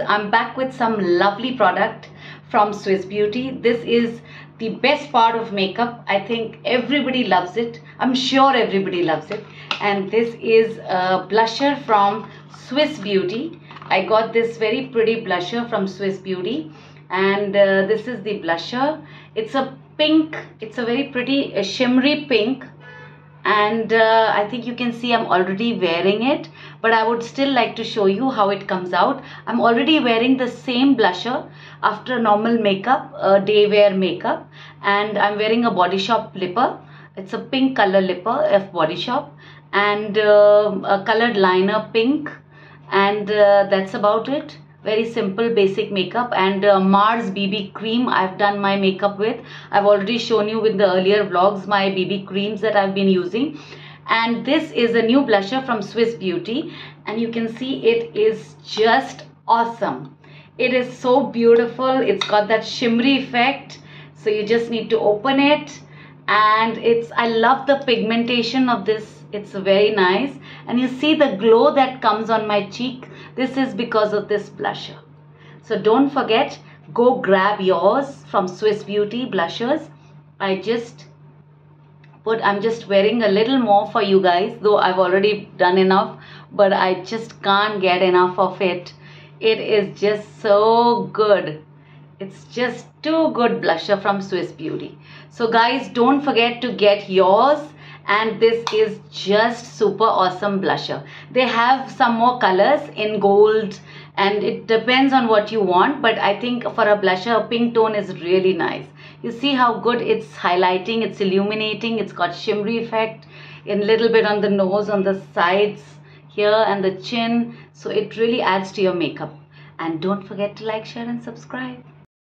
I'm back with some lovely product from Swiss Beauty. This is the best part of makeup. I think everybody loves it. I'm sure everybody loves it. And this is a blusher from Swiss Beauty. I got this very pretty blusher from Swiss Beauty. And uh, this is the blusher. It's a pink. It's a very pretty uh, shimmery pink and uh, I think you can see I'm already wearing it but I would still like to show you how it comes out. I'm already wearing the same blusher after normal makeup uh, day wear makeup and I'm wearing a Body Shop lipper. It's a pink color lipper of Body Shop and uh, a colored liner pink and uh, that's about it very simple basic makeup and uh, Mars BB cream I've done my makeup with. I've already shown you with the earlier vlogs my BB creams that I've been using. And this is a new blusher from Swiss Beauty. And you can see it is just awesome. It is so beautiful. It's got that shimmery effect. So you just need to open it and it's I love the pigmentation of this. It's very nice. And you see the glow that comes on my cheek? This is because of this blusher. So don't forget go grab yours from Swiss Beauty blushers. I just put I'm just wearing a little more for you guys though I've already done enough but I just can't get enough of it. It is just so good it's just too good blusher from Swiss Beauty. So guys don't forget to get yours. And this is just super awesome blusher. They have some more colors in gold. And it depends on what you want. But i think for a blusher a pink tone is really nice. You see how good it's highlighting it's illuminating it's got shimmery effect. In little bit on the nose on the sides here and the chin. So it really adds to your makeup. And don't forget to like share and subscribe